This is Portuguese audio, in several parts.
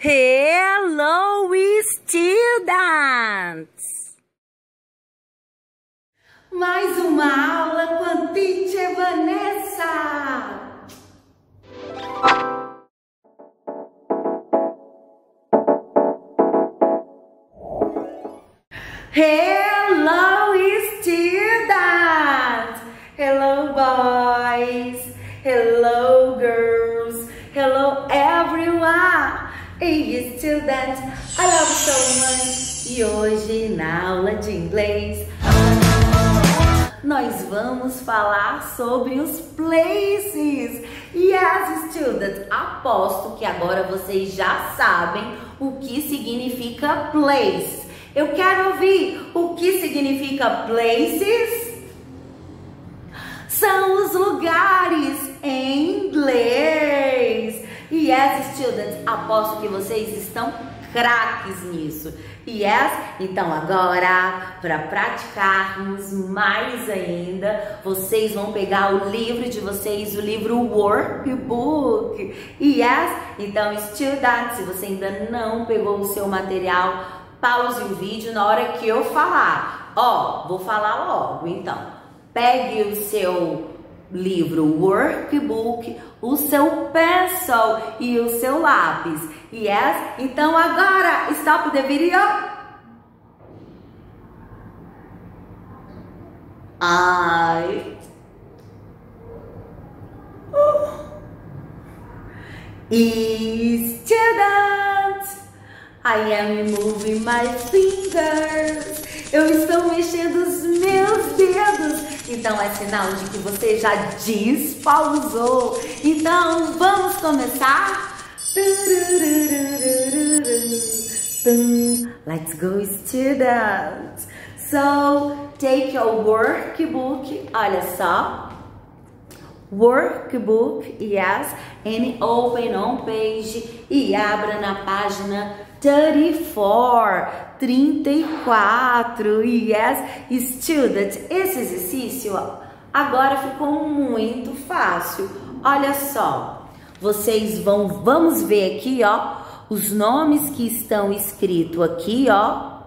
Hello, students! Mais uma aula com a Teacher Vanessa! Hello, Students! I love! E hoje, na aula de inglês, nós vamos falar sobre os places. Yes, students, aposto que agora vocês já sabem o que significa place. Eu quero ouvir o que significa places. São os lugares em inglês. Yes, students, aposto que vocês estão craques nisso. Yes? Então agora, para praticarmos mais ainda, vocês vão pegar o livro de vocês, o livro Workbook. Yes? Então, students, se você ainda não pegou o seu material, pause o vídeo na hora que eu falar. Ó, vou falar logo, então. Pegue o seu livro workbook, o seu pencil e o seu lápis. Yes? Então agora, stop the video. Ai. Students, I am moving my fingers. Eu estou mexendo os meus dedos. Então é sinal de que você já despausou. Então vamos começar? Let's go, students. So, take your workbook. Olha só. Workbook, yes. And open on page. E abra na página 34, 34. Yes, students. Esse exercício agora ficou muito fácil. Olha só. Vocês vão, vamos ver aqui, ó, os nomes que estão escritos aqui, ó,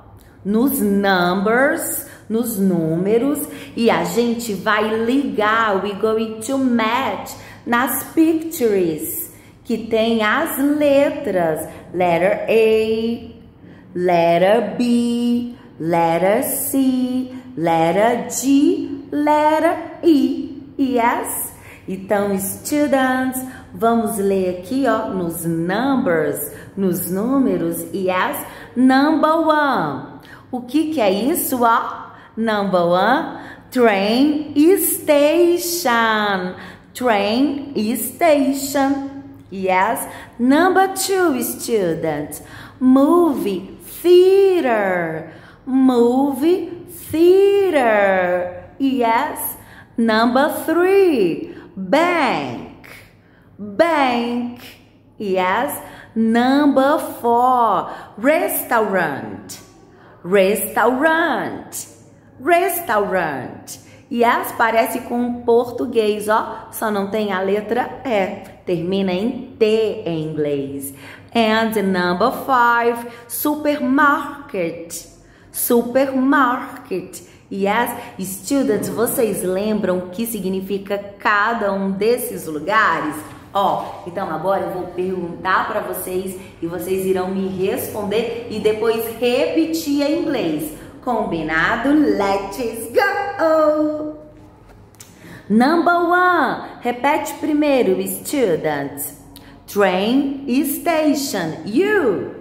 nos numbers, nos números, e a gente vai ligar, we going to match nas pictures, que tem as letras, letter A, letter B, letter C, letter G, letter E, yes? Então, students, vamos ler aqui, ó, nos numbers, nos números, yes? Number one. O que que é isso, ó? Number one, train station. Train station. Yes. Number two, students, movie theater. Movie theater. Yes. Number three, bank. Bank. Yes. Number four, restaurant. Restaurant. Restaurant. Yes, parece com português, ó. Só não tem a letra E. Termina em T em inglês. And number five, supermarket. Supermarket. Yes, students, vocês lembram o que significa cada um desses lugares? Ó, então agora eu vou perguntar para vocês e vocês irão me responder e depois repetir em inglês. Combinado? Let's go! Number one, repete primeiro, students. Train station, you.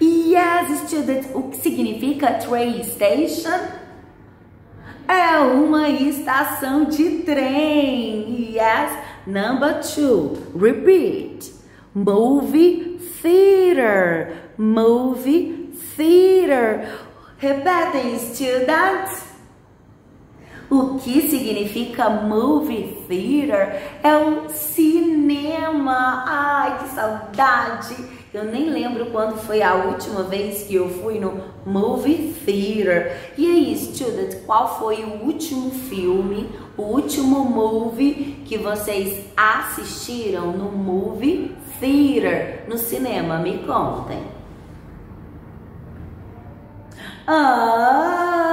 Yes, students, o que significa train station? É uma estação de trem. Yes. Number two. Repeat. Movie theater. Movie theater. Repetem, students. O que significa movie theater? É o cinema. Ai, que saudade! Eu nem lembro quando foi a última vez que eu fui no movie theater. E aí, students, qual foi o último filme, o último movie que vocês assistiram no movie theater, no cinema? Me contem. Ah,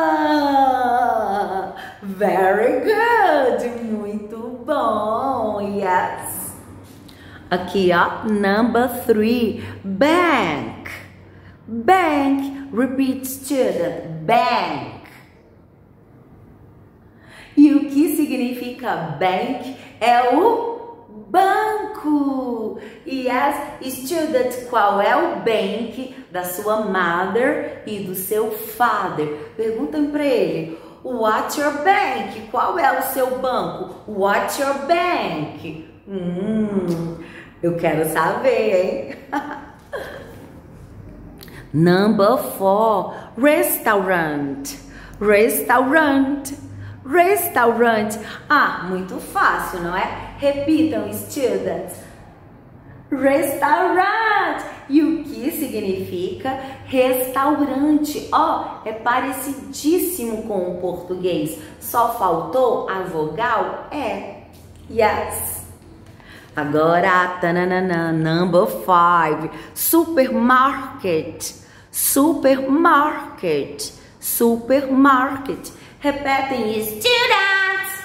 very good, muito bom, yes. Aqui, ó, number three, bank. Bank, repeat student, bank. E o que significa bank é o banco. As students, qual é o bank da sua mother e do seu father? Perguntem para ele. What's your bank? Qual é o seu banco? What's your bank? Hum, eu quero saber, hein? Number four, restaurant. Restaurant. Restaurant. Ah, muito fácil, não é? Repitam, students. Restaurant. O que significa restaurante? Ó, oh, é parecidíssimo com o português. Só faltou a vogal é. Yes. Agora, tananana, number five, supermarket, supermarket, supermarket. Repetem, students.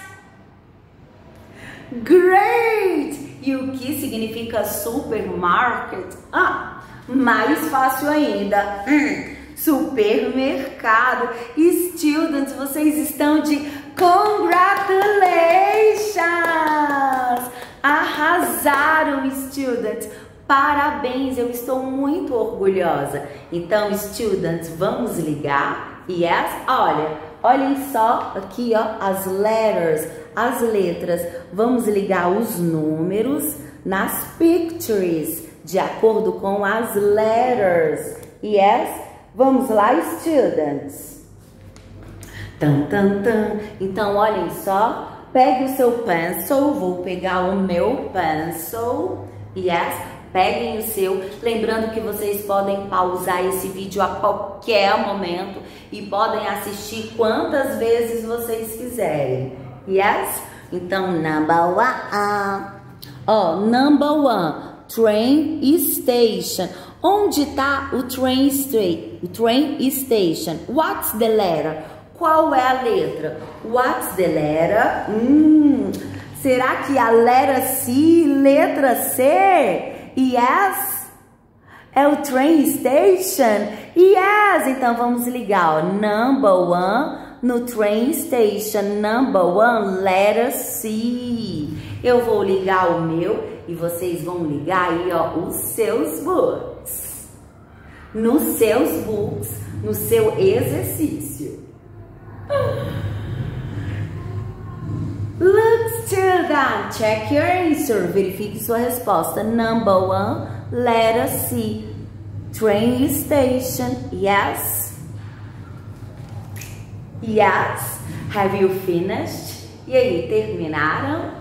Great! E o que significa supermarket? Ah, mais fácil ainda. Hum, supermercado. Students, vocês estão de congratulations! Arrasaram, students! Parabéns, eu estou muito orgulhosa. Então, students, vamos ligar? Yes? Olha, olhem só aqui, ó, as letters, as letras. Vamos ligar os números nas pictures, de acordo com as letters. Yes? Vamos lá, students. Tan, tan, tan. Então, olhem só. Pegue o seu pencil. Vou pegar o meu pencil. Yes? Peguem o seu, lembrando que vocês podem pausar esse vídeo a qualquer momento e podem assistir quantas vezes vocês quiserem. Yes? Então, number one. Ó, oh, number one, train station. Onde está o train train station. What's the letter? Qual é a letra? What's the letter? Hum, será que a letra C, letra C? Yes? É o train station? Yes! Então vamos ligar, ó. Number one no train station. Number one, letter C. Eu vou ligar o meu e vocês vão ligar aí, ó, os seus books. Nos seus books, no seu exercício. Look, children, check your answer. Verifique sua resposta. Number one, letter C. Train station. Yes. Yes. Have you finished? E aí, terminaram?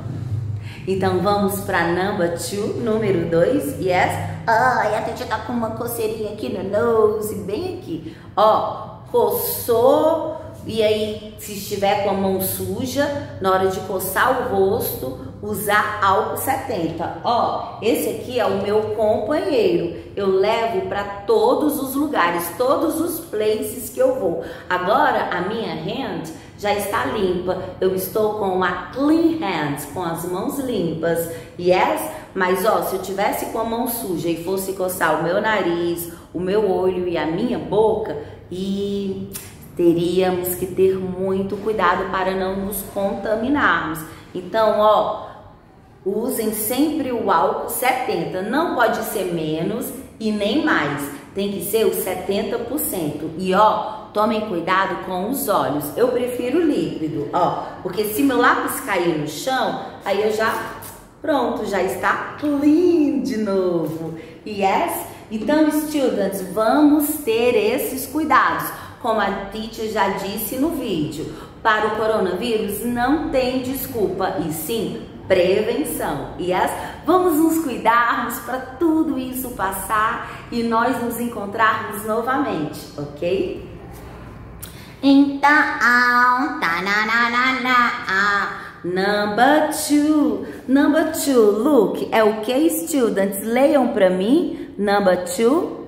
Então vamos para number two, número dois. Yes. Ai, a gente tá com uma coceirinha aqui no nose, bem aqui. Ó, coçou e aí, se estiver com a mão suja, na hora de coçar o rosto, usar álcool 70. Ó, esse aqui é o meu companheiro. Eu levo para todos os lugares, todos os places que eu vou. Agora, a minha hand já está limpa. Eu estou com a clean hands, com as mãos limpas. Yes? Mas ó, se eu tivesse com a mão suja e fosse coçar o meu nariz, o meu olho e a minha boca, e teríamos que ter muito cuidado para não nos contaminarmos. Então, ó, usem sempre o álcool 70, não pode ser menos e nem mais, tem que ser o 70%. E ó, tomem cuidado com os olhos. Eu prefiro líquido, ó, porque se meu lápis cair no chão, aí eu já pronto, já está clean de novo. Yes? Então, students, vamos ter esses cuidados como a teacher já disse no vídeo, para o coronavírus não tem desculpa e sim prevenção. E as vamos nos cuidarmos para tudo isso passar e nós nos encontrarmos novamente, ok? Então, tá, na, na, na, na, Number two. Number two. Look, é o que, students? Leiam para mim. Number two.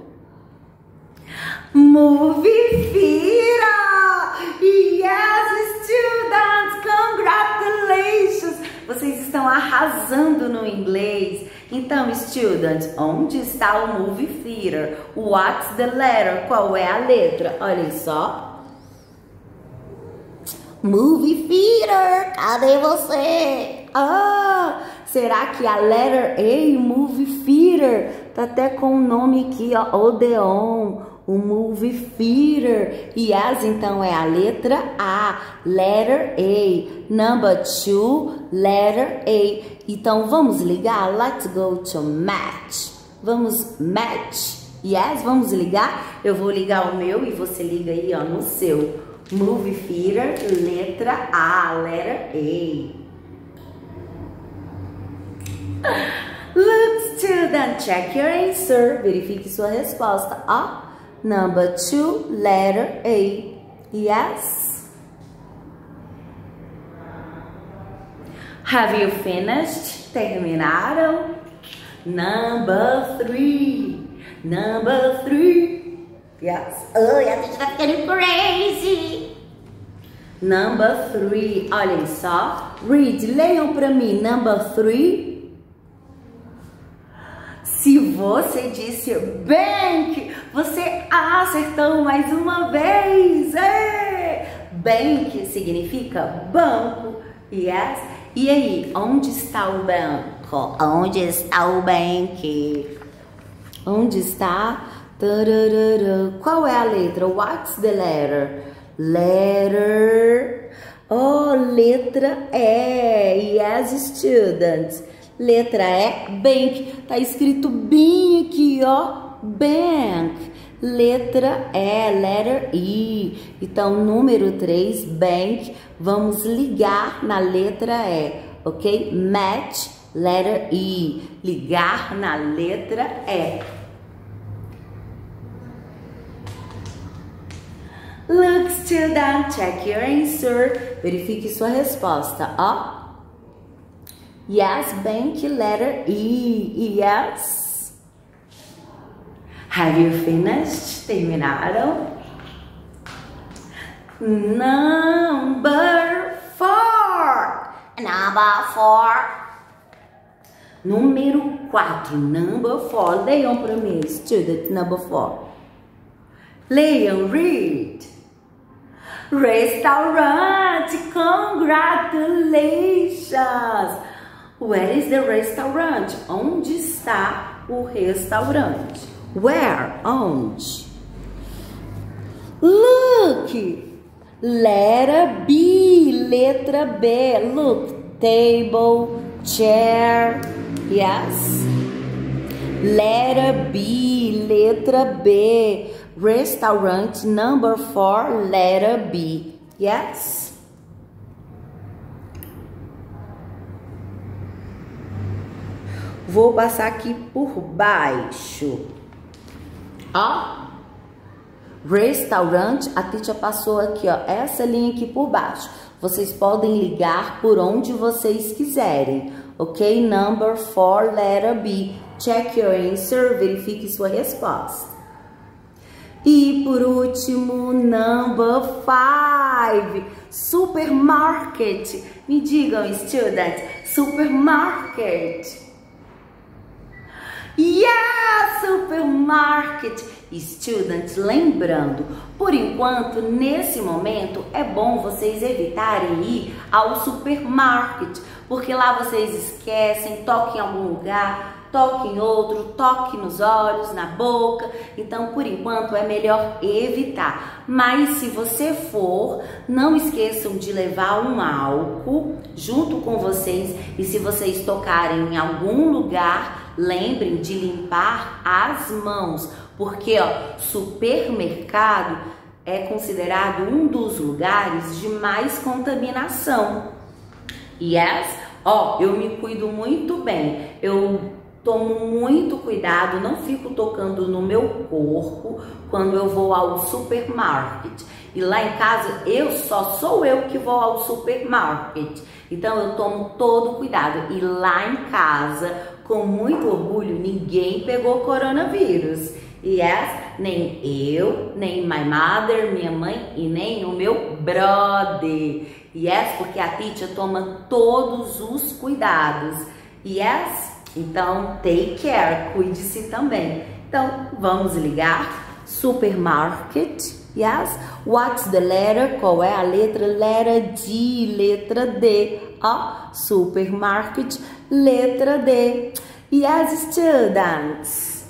Movie theater. Yes, students. Congratulations. Vocês estão arrasando no inglês. Então, students, onde está o movie theater? What's the letter? Qual é a letra? Olhem só. Movie theater, cadê você? Ah, será que a letter A, movie theater, tá até com o nome aqui, ó, Odeon, o movie theater. Yes, então é a letra A, letter A. Number two, letter A. Então vamos ligar? Let's go to match. Vamos match. Yes, vamos ligar? Eu vou ligar o meu e você liga aí, ó, no seu. Movie theater, letra A, letter A. Look, student, check your answer. Verifique sua resposta. Ó, number two, letter A. Yes. Have you finished? Terminaram? Number three. Number three. Yes. Oh, a gente tá ficando crazy. Number three. Olhem só. Read, leiam pra mim. Number three. Se você disse bank, você acertou mais uma vez. É. Bank significa banco. Yes. E aí, onde está o banco? Onde está o bank? Onde está? Qual é a letra? What's the letter? Letter. Oh, letra E. Yes, students. Letra E, bank. Tá escrito bem aqui, ó. Bank. Letra E, letter E. Então, número 3, bank. Vamos ligar na letra E, ok? Match, letter E. Ligar na letra E. Look, student, check your answer. Verifique sua resposta, ó. Yes, bank letter E. Yes. Have you finished? Terminaram? Number four. Number four. Número 4, number 4. Leiam para mim, student, number 4. Leiam, read. Restaurant, congratulations! Where is the restaurant? Onde está o restaurante? Where? Onde? Look! Letra B, letra B. Look, table, chair. Yes. Letra B, letra B. Restaurant number four, letter B. Yes? Vou passar aqui por baixo. Ó. Restaurant, a Titia passou aqui, ó, essa linha aqui por baixo. Vocês podem ligar por onde vocês quiserem, ok? Number four, letter B. Check your answer, verifique sua resposta. E por último, number five, supermarket. Me digam, students, supermarket. Yeah, supermarket. Students, lembrando, por enquanto, nesse momento, é bom vocês evitarem ir ao supermarket, porque lá vocês esquecem, toquem em algum lugar, toque em outro, toque nos olhos, na boca. Então, por enquanto, é melhor evitar. Mas se você for, não esqueçam de levar um álcool junto com vocês. E se vocês tocarem em algum lugar, lembrem de limpar as mãos. Porque, ó, supermercado é considerado um dos lugares de mais contaminação. Yes? Ó, eu me cuido muito bem. Eu tomo muito cuidado, não fico tocando no meu corpo quando eu vou ao supermarket. E lá em casa eu só sou eu que vou ao supermarket. Então eu tomo todo cuidado. E lá em casa, com muito orgulho, ninguém pegou coronavírus. Yes, nem eu, nem my mother, minha mãe e nem o meu brother. Yes, porque a teacher toma todos os cuidados. Yes, então take care, cuide-se também. Então vamos ligar. Supermarket, yes. What's the letter? Qual é a letra? Letra D, letra D. Ó, supermarket, letra D. Yes, students.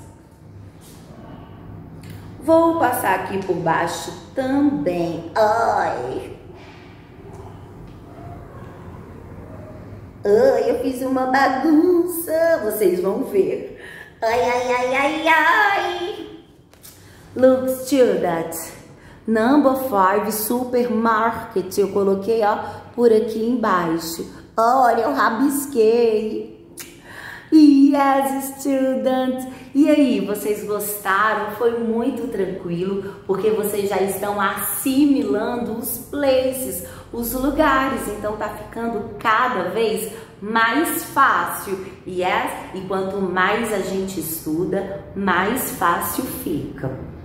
Vou passar aqui por baixo também. Ai. Ai, eu fiz uma bagunça. Vocês vão ver. Ai, ai, ai, ai, ai. Look, students. Number 5, supermarket. Eu coloquei, ó, por aqui embaixo. Olha, eu rabisquei. Yes, students. E aí, vocês gostaram? Foi muito tranquilo, porque vocês já estão assimilando os places, os lugares. Então tá ficando cada vez mais fácil. Yes? E quanto mais a gente estuda, mais fácil fica.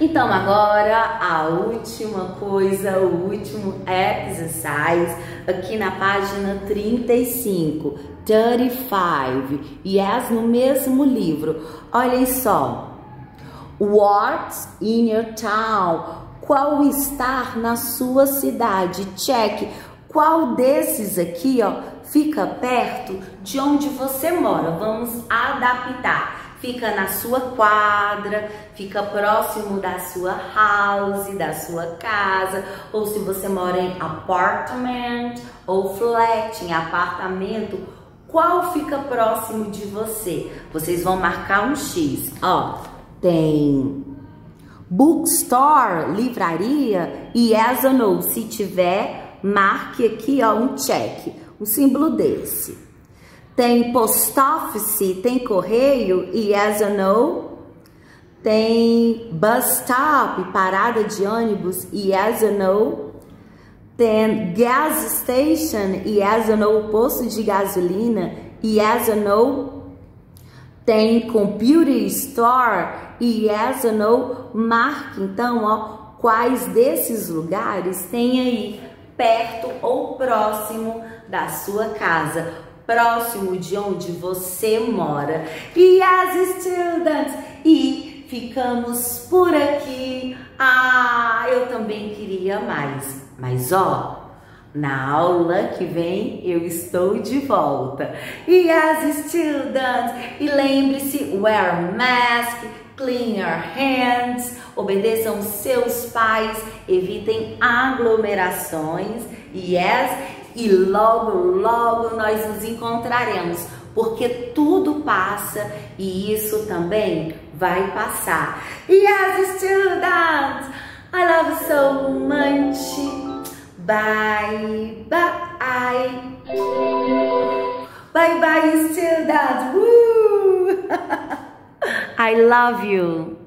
Então agora a última coisa, o último exercise aqui na página 35, 35, yes, no mesmo livro. Olhem só. What's in your town? Qual está na sua cidade? Check. Qual desses aqui, ó, fica perto de onde você mora? Vamos adaptar fica na sua quadra, fica próximo da sua house, da sua casa, ou se você mora em apartment ou flat, em apartamento, qual fica próximo de você? Vocês vão marcar um X. Ó, tem bookstore, livraria, e as ou no. Se tiver, marque aqui ó, um check, um símbolo desse. Tem post office, tem correio, yes or no. Tem bus stop, parada de ônibus, yes or no. Tem gas station, yes or no, posto de gasolina, yes or no. Tem computer store, yes or no. Marque então, ó, quais desses lugares tem aí perto ou próximo da sua casa próximo de onde você mora. As students, e ficamos por aqui. Ah, eu também queria mais, mas ó, na aula que vem eu estou de volta. As students, e lembre-se, wear mask, clean your hands, obedeçam seus pais, evitem aglomerações. Yes, e logo, logo nós nos encontraremos, porque tudo passa e isso também vai passar. Yes, students, I love you so much. Bye, bye. Bye, bye, students. Woo! I love you.